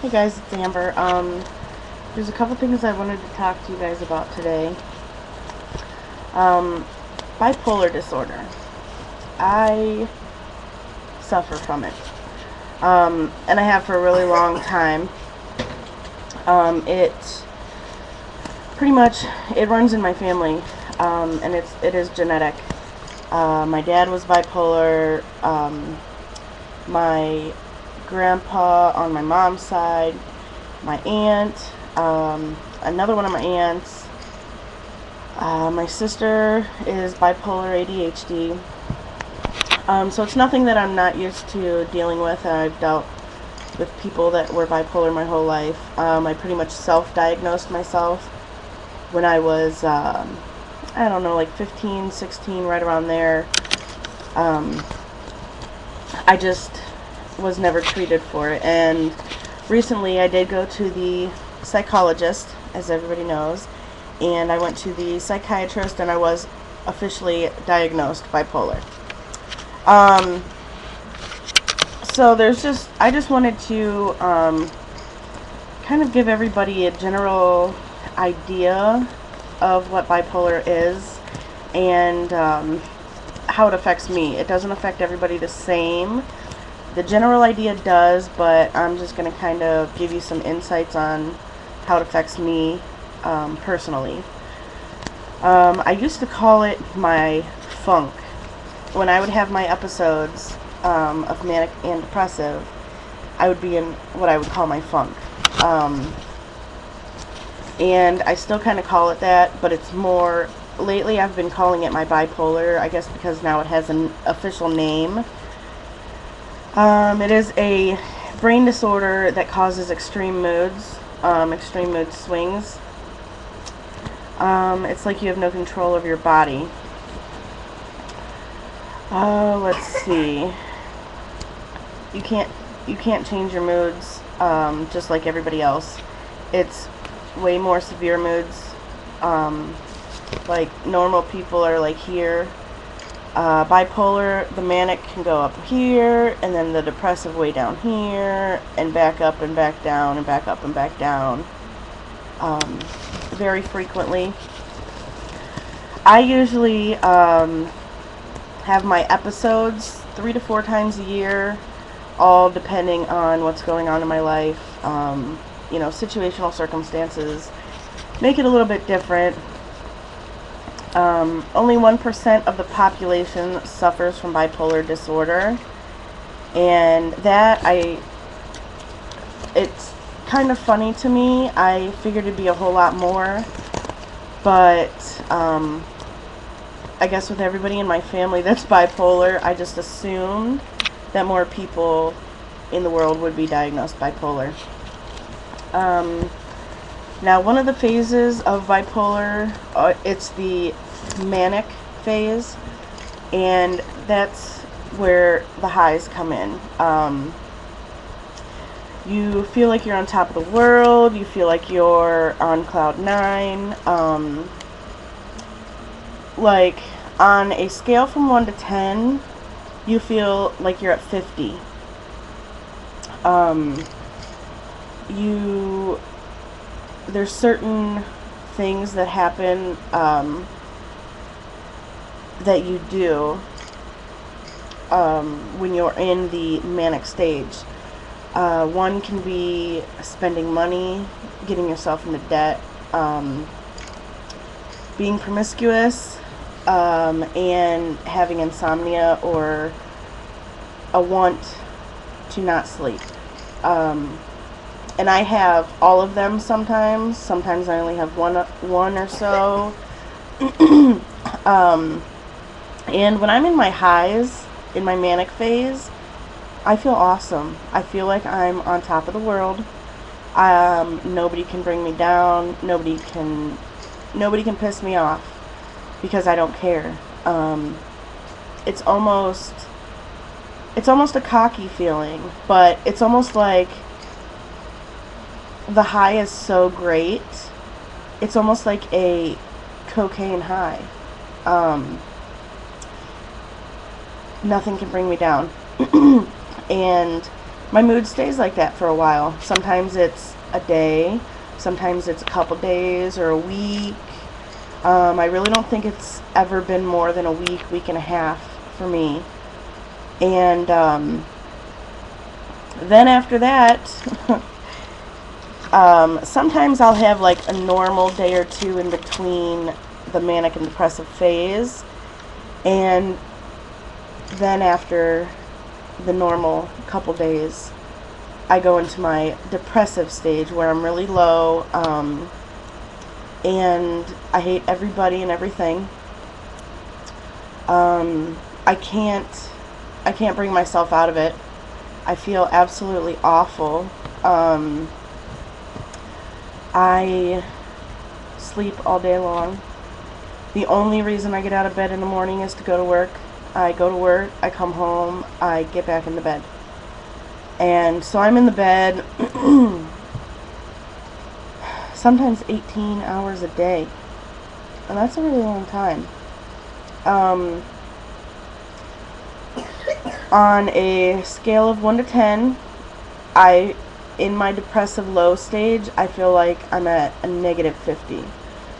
Hey guys, it's Amber. Um, there's a couple things I wanted to talk to you guys about today. Um, bipolar disorder. I suffer from it. Um, and I have for a really long time. Um, it pretty much it runs in my family, um, and it's it is genetic. Uh, my dad was bipolar. Um, my grandpa on my mom's side, my aunt, um, another one of my aunts. Uh, my sister is bipolar ADHD. Um, so it's nothing that I'm not used to dealing with. I've dealt with people that were bipolar my whole life. Um, I pretty much self-diagnosed myself when I was, um, I don't know, like 15, 16, right around there. Um, I just was never treated for it. And recently I did go to the psychologist, as everybody knows, and I went to the psychiatrist and I was officially diagnosed bipolar. Um, so there's just, I just wanted to um, kind of give everybody a general idea of what bipolar is and um, how it affects me. It doesn't affect everybody the same. The general idea does, but I'm just going to kind of give you some insights on how it affects me um, personally. Um, I used to call it my funk. When I would have my episodes um, of manic and depressive, I would be in what I would call my funk. Um, and I still kind of call it that, but it's more. Lately, I've been calling it my bipolar, I guess because now it has an official name. Um, it is a brain disorder that causes extreme moods, um, extreme mood swings. Um, it's like you have no control of your body. Uh, let's see. You can't you can't change your moods um, just like everybody else. It's way more severe moods. Um, like normal people are like here uh, bipolar, the manic can go up here, and then the depressive way down here, and back up and back down, and back up and back down. Um, very frequently. I usually um, have my episodes three to four times a year, all depending on what's going on in my life. Um, you know, situational circumstances make it a little bit different. Um, only 1% of the population suffers from bipolar disorder. And that, I, it's kind of funny to me. I figured it'd be a whole lot more. But, um, I guess with everybody in my family that's bipolar, I just assumed that more people in the world would be diagnosed bipolar. Um, now, one of the phases of bipolar, uh, it's the manic phase, and that's where the highs come in. Um, you feel like you're on top of the world. You feel like you're on cloud nine. Um, like on a scale from one to ten, you feel like you're at fifty. Um, you there's certain things that happen um, that you do um, when you're in the manic stage. Uh, one can be spending money, getting yourself into debt, um, being promiscuous, um, and having insomnia or a want to not sleep. Um, and I have all of them sometimes. Sometimes I only have one one or so. um, and when I'm in my highs, in my manic phase, I feel awesome. I feel like I'm on top of the world. Um, nobody can bring me down. Nobody can nobody can piss me off because I don't care. Um, it's almost it's almost a cocky feeling, but it's almost like the high is so great. It's almost like a cocaine high. Um, nothing can bring me down. and my mood stays like that for a while. Sometimes it's a day, sometimes it's a couple days or a week. Um, I really don't think it's ever been more than a week, week and a half for me. And um, then after that, um, sometimes I'll have like a normal day or two in between the manic and depressive phase. And then after the normal couple days, I go into my depressive stage where I'm really low um, and I hate everybody and everything. Um, I can't I can't bring myself out of it. I feel absolutely awful. Um, I sleep all day long. The only reason I get out of bed in the morning is to go to work. I go to work, I come home, I get back in the bed. And so I'm in the bed sometimes 18 hours a day. And that's a really long time. Um, on a scale of 1 to 10, I, in my depressive low stage, I feel like I'm at a negative 50.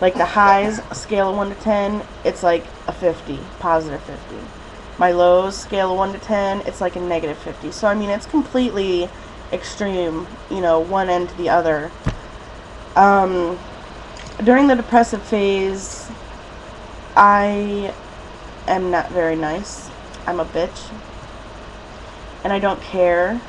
Like the highs, scale of 1 to 10, it's like a 50, positive 50. My lows, scale of 1 to 10, it's like a negative 50. So, I mean, it's completely extreme, you know, one end to the other. Um, during the depressive phase, I am not very nice. I'm a bitch and I don't care.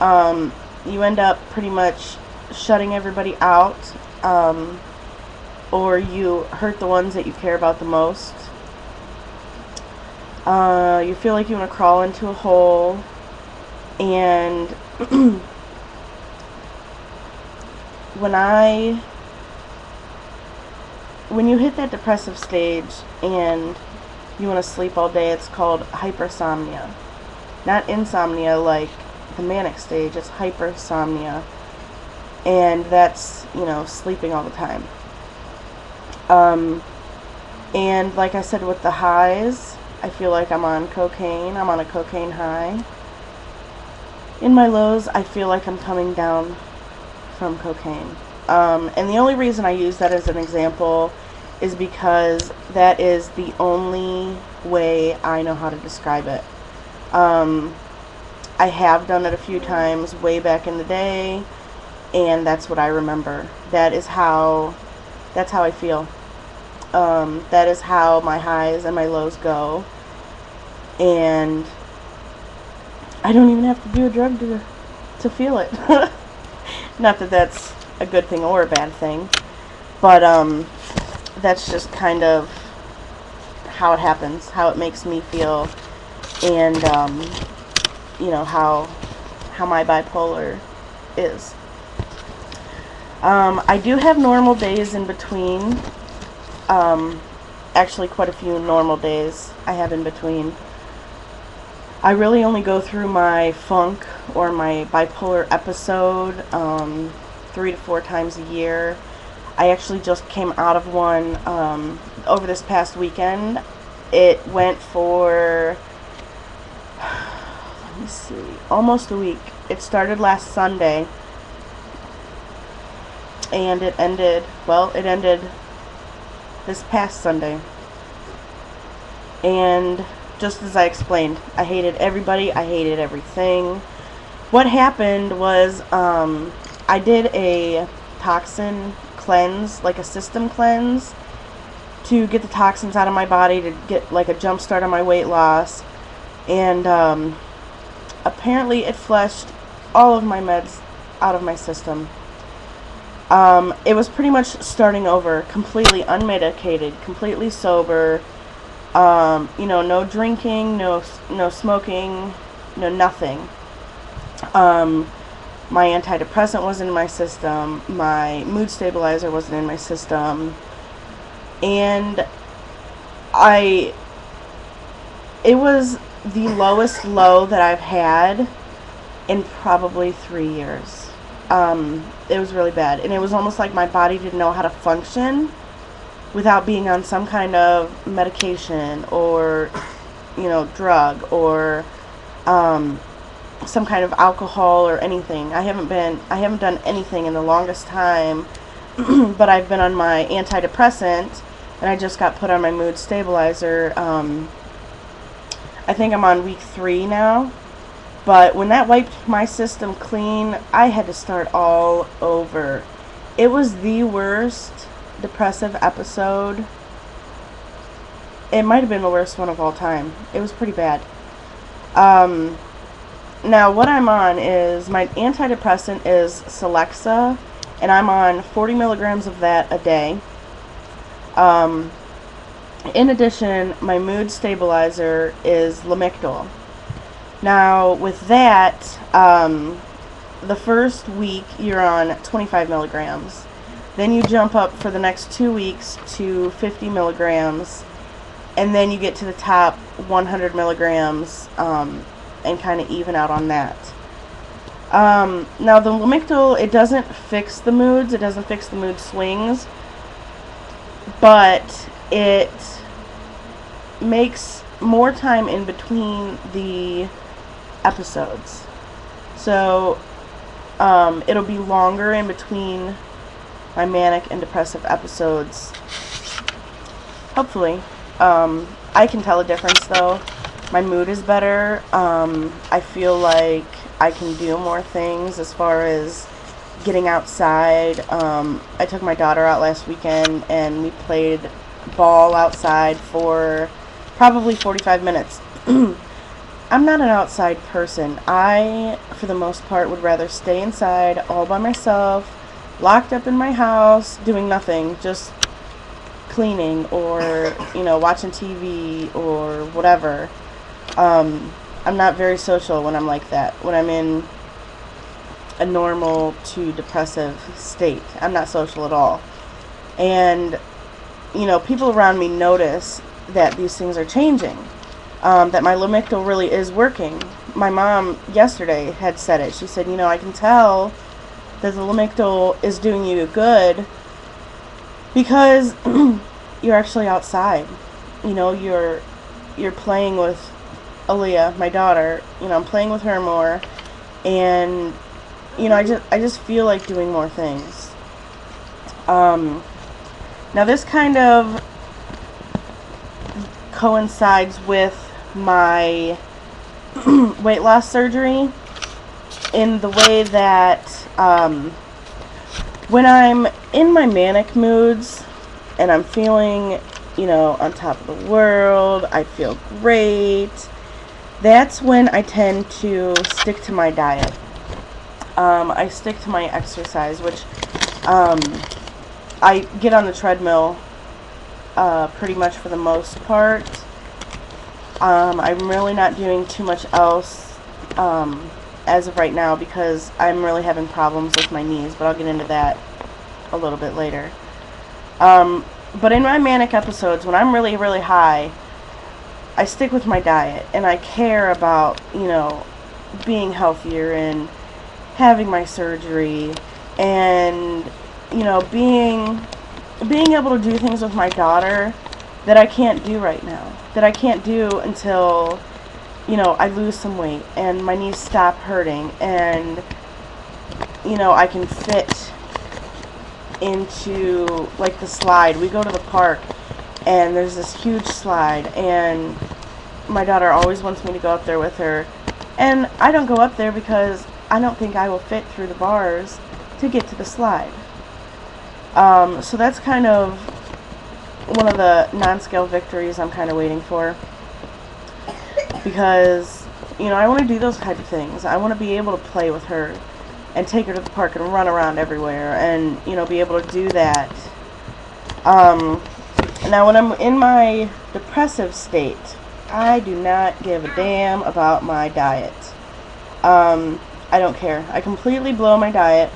Um, you end up pretty much shutting everybody out, um, or you hurt the ones that you care about the most. Uh, you feel like you want to crawl into a hole, and when I when you hit that depressive stage and you want to sleep all day, it's called hypersomnia. Not insomnia like the manic stage, it's hypersomnia. And that's, you know, sleeping all the time. Um, and like I said, with the highs, I feel like I'm on cocaine. I'm on a cocaine high. In my lows, I feel like I'm coming down from cocaine. Um, and the only reason I use that as an example is because that is the only way I know how to describe it. Um, I have done it a few times way back in the day, and that's what I remember. That is how, that's how I feel. Um, that is how my highs and my lows go. And I don't even have to do a drug to, to feel it. Not that that's a good thing or a bad thing, but um, that's just kind of how it happens, how it makes me feel and um, you know how how my bipolar is. Um, I do have normal days in between. Um, actually, quite a few normal days I have in between. I really only go through my funk or my bipolar episode um, three to four times a year. I actually just came out of one um, over this past weekend. It went for let me see, almost a week. It started last Sunday and it ended, well, it ended this past Sunday. And just as I explained, I hated everybody, I hated everything. What happened was um, I did a toxin cleanse, like a system cleanse, to get the toxins out of my body, to get like a jump start on my weight loss and um, apparently it flushed all of my meds out of my system. Um, it was pretty much starting over, completely unmedicated, completely sober. Um, you know, no drinking, no no smoking, no nothing. Um, my antidepressant wasn't in my system. My mood stabilizer wasn't in my system, and I. It was the lowest low that I've had in probably three years. Um, it was really bad. And it was almost like my body didn't know how to function without being on some kind of medication or, you know, drug or um, some kind of alcohol or anything. I haven't been I haven't done anything in the longest time, but I've been on my antidepressant and I just got put on my mood stabilizer. Um, I think I'm on week three now. But when that wiped my system clean, I had to start all over. It was the worst depressive episode. It might have been the worst one of all time. It was pretty bad. Um, now, what I'm on is my antidepressant is Celexa, and I'm on 40 milligrams of that a day. Um, in addition, my mood stabilizer is Lamictal. Now, with that, um, the first week you're on 25 milligrams. Then you jump up for the next two weeks to 50 milligrams. And then you get to the top 100 milligrams um, and kind of even out on that. Um, now, the Lamictal, it doesn't fix the moods, it doesn't fix the mood swings, but it makes more time in between the episodes. So um, it'll be longer in between my manic and depressive episodes. Hopefully. Um, I can tell a difference though. My mood is better. Um, I feel like I can do more things as far as getting outside. Um, I took my daughter out last weekend and we played ball outside for probably 45 minutes. I'm not an outside person. I, for the most part, would rather stay inside all by myself, locked up in my house, doing nothing, just cleaning or, you know, watching TV or whatever. Um, I'm not very social when I'm like that. When I'm in a normal to depressive state, I'm not social at all. And, you know, people around me notice that these things are changing um, that my Lamictal really is working. My mom yesterday had said it. She said, you know, I can tell that the Lamictal is doing you good because you're actually outside. You know, you're you're playing with Aaliyah, my daughter. You know, I'm playing with her more, and you know, I just I just feel like doing more things. Um, now this kind of coincides with my weight loss surgery in the way that um, when I'm in my manic moods and I'm feeling, you know, on top of the world, I feel great. That's when I tend to stick to my diet. Um, I stick to my exercise, which um, I get on the treadmill uh, pretty much for the most part. Um, I'm really not doing too much else um, as of right now because I'm really having problems with my knees, but I'll get into that a little bit later. Um, but in my manic episodes, when I'm really, really high, I stick with my diet and I care about, you know, being healthier and having my surgery and, you know, being being able to do things with my daughter that I can't do right now that I can't do until you know I lose some weight and my knees stop hurting and you know I can fit into like the slide. We go to the park and there's this huge slide and my daughter always wants me to go up there with her and I don't go up there because I don't think I will fit through the bars to get to the slide. Um, so that's kind of one of the non-scale victories I'm kind of waiting for. Because, you know, I want to do those type of things. I want to be able to play with her and take her to the park and run around everywhere and, you know, be able to do that. Um, now, when I'm in my depressive state, I do not give a damn about my diet. Um, I don't care. I completely blow my diet.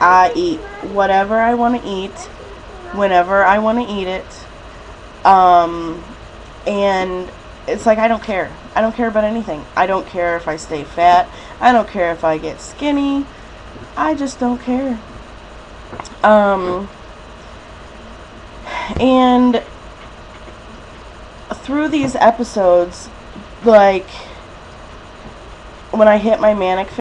I eat whatever I want to eat whenever I want to eat it. Um, and it's like I don't care. I don't care about anything. I don't care if I stay fat. I don't care if I get skinny. I just don't care. Um, and through these episodes, like when I hit my manic